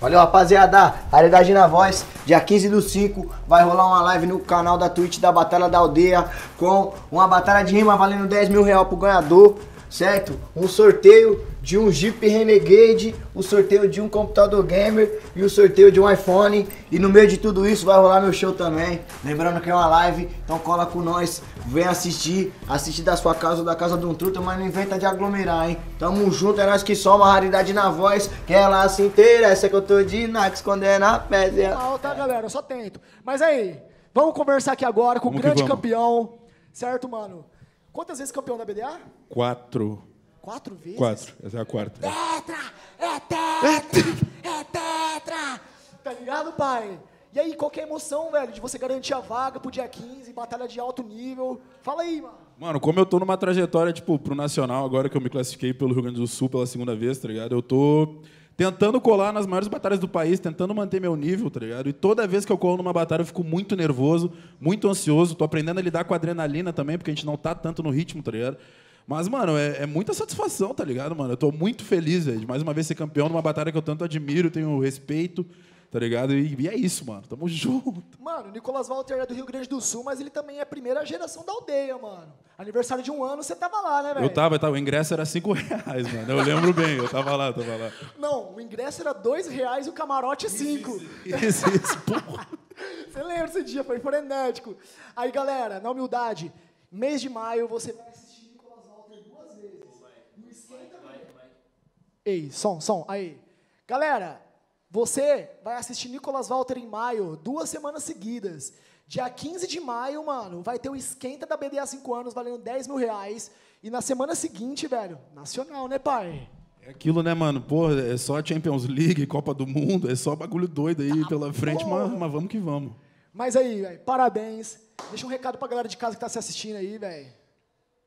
Valeu, rapaziada. Raridade na voz. Dia 15 do 5 vai rolar uma live no canal da Twitch da Batalha da Aldeia com uma batalha de rima valendo 10 mil reais pro ganhador, certo? Um sorteio de um Jeep Renegade, o sorteio de um computador gamer e o sorteio de um iPhone. E no meio de tudo isso vai rolar meu show também. Lembrando que é uma live, então cola com nós, vem assistir, assistir da sua casa ou da casa de um truta, mas não inventa de aglomerar, hein? Tamo junto, é nós que só uma raridade na voz, que ela se interessa que eu tô de Nax quando é na pé. Ah, tá, galera, eu só tento. Mas aí, vamos conversar aqui agora com o Vamos que grande campeão, certo, mano? Quantas vezes campeão da BDA? Quatro. Quatro vezes? Quatro. Essa é a quarta. Tetra! É tetra! É tetra! Tá ligado, pai? E aí, qual que é a emoção, velho, de você garantir a vaga pro dia 15, batalha de alto nível? Fala aí, mano. Mano, como eu tô numa trajetória, tipo, pro Nacional, agora que eu me classifiquei pelo Rio Grande do Sul pela segunda vez, tá ligado? Eu tô tentando colar nas maiores batalhas do país, tentando manter meu nível, tá ligado? E toda vez que eu colo numa batalha, eu fico muito nervoso, muito ansioso. Tô aprendendo a lidar com a adrenalina também, porque a gente não tá tanto no ritmo, tá ligado? Mas, mano, é, é muita satisfação, tá ligado, mano? Eu tô muito feliz, velho, de mais uma vez ser campeão numa batalha que eu tanto admiro, tenho respeito, tá ligado? E, e é isso, mano. Tamo junto. Mano, o Nicolas Walter é do Rio Grande do Sul, mas ele também é a primeira geração da aldeia, mano. Aniversário de um ano, você tava lá, né, velho? Eu tava, eu tava, o ingresso era cinco reais, mano. Eu lembro bem, eu tava lá, tava lá. Não, o ingresso era dois reais e o camarote cinco. Isso, isso, porra. Você lembra esse dia? Foi frenético. Aí, galera, na humildade, mês de maio você vai assistir Nicolas Walter duas vezes. No Esquenta Ei, som, som, aí. Galera, você vai assistir Nicolas Walter em maio, duas semanas seguidas. Dia 15 de maio, mano, vai ter o Esquenta da BDA 5 anos, valendo 10 mil reais. E na semana seguinte, velho, nacional, né, pai? É aquilo, né, mano? Pô, é só Champions League, Copa do Mundo, é só bagulho doido aí pela frente, mas, mas vamos que vamos. Mas aí, velho, parabéns. Deixa um recado pra galera de casa que tá se assistindo aí, velho.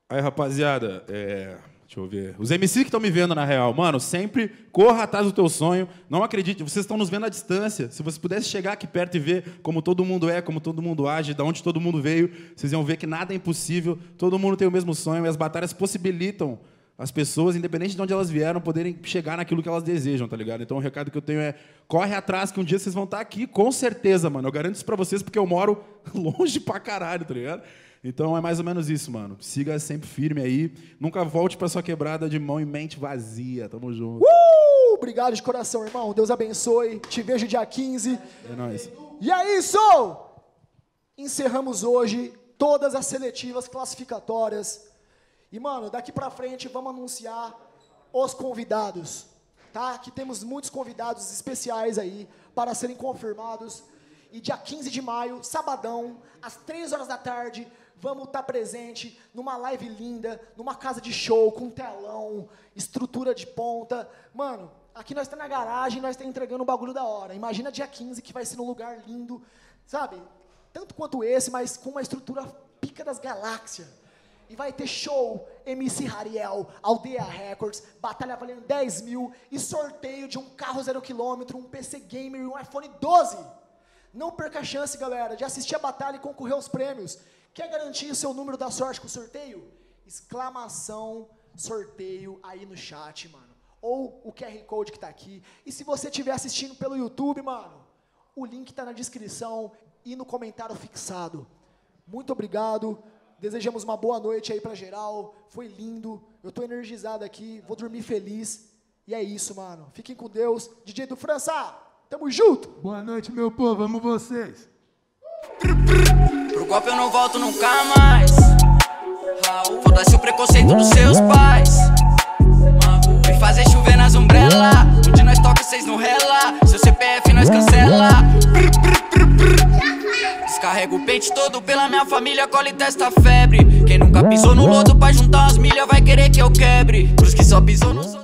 Aí, rapaziada, é, deixa eu ver. Os MC que estão me vendo na real, mano, sempre corra atrás do teu sonho. Não acredite, vocês estão nos vendo à distância. Se você pudesse chegar aqui perto e ver como todo mundo é, como todo mundo age, da onde todo mundo veio, vocês iam ver que nada é impossível. Todo mundo tem o mesmo sonho e as batalhas possibilitam as pessoas, independente de onde elas vieram, poderem chegar naquilo que elas desejam, tá ligado? Então o recado que eu tenho é: corre atrás, que um dia vocês vão estar aqui, com certeza, mano. Eu garanto isso pra vocês, porque eu moro longe pra caralho, tá ligado? Então é mais ou menos isso, mano. Siga sempre firme aí. Nunca volte pra sua quebrada de mão e mente vazia. Tamo junto. Uh! Obrigado de coração, irmão. Deus abençoe. Te vejo dia 15. É nóis. E é isso! Encerramos hoje todas as seletivas classificatórias. E, mano, daqui pra frente vamos anunciar os convidados, tá? Que temos muitos convidados especiais aí para serem confirmados. E dia 15 de maio, sabadão, às 3 horas da tarde, vamos estar presente numa live linda, numa casa de show, com telão, estrutura de ponta. Mano, aqui nós estamos na garagem, nós estamos entregando um bagulho da hora. Imagina dia 15 que vai ser num lugar lindo, sabe? Tanto quanto esse, mas com uma estrutura pica das galáxias. E vai ter show, MC Rariel, Aldeia Records, batalha valendo 10 mil e sorteio de um carro zero quilômetro, um PC Gamer e um iPhone 12. Não perca a chance, galera, de assistir a batalha e concorrer aos prêmios. Quer garantir o seu número da sorte com o sorteio? Exclamação sorteio aí no chat, mano. Ou o QR Code que tá aqui. E se você estiver assistindo pelo YouTube, mano, o link tá na descrição e no comentário fixado. Muito obrigado. Desejamos uma boa noite aí pra geral. Foi lindo. Eu tô energizado aqui. Vou dormir feliz. E é isso, mano. Fiquem com Deus. DJ do França, tamo junto. Boa noite, meu povo, amo vocês. Golpe eu não volto nunca mais. Foda-se o preconceito dos seus pais. Me fazer chover nas umbrella. Onde nós toca, cês não rela. Seu CPF nós cancela. Descarrego o pente todo pela minha família, cola e testa febre. Quem nunca pisou no lodo pra juntar umas milhas vai querer que eu quebre. Pros que só pisou no